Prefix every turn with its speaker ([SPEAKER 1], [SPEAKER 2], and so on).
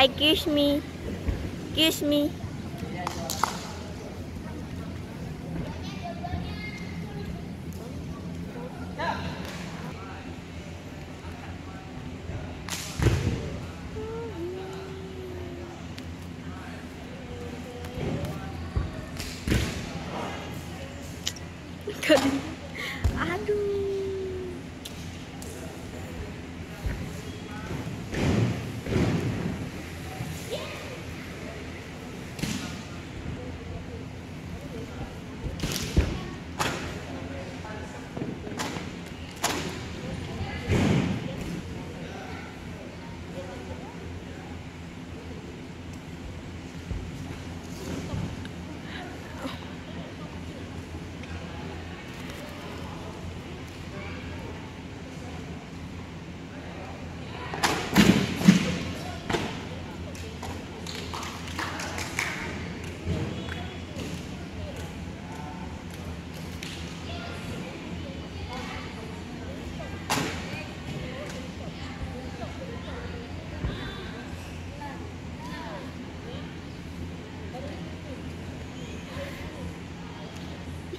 [SPEAKER 1] Hi, kiss me. Kiss me. Aduh.